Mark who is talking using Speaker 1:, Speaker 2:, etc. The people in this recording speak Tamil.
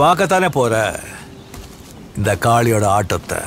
Speaker 1: பார்க்கத்தானே போற? இந்த காளியோட ஆட்டத்தை.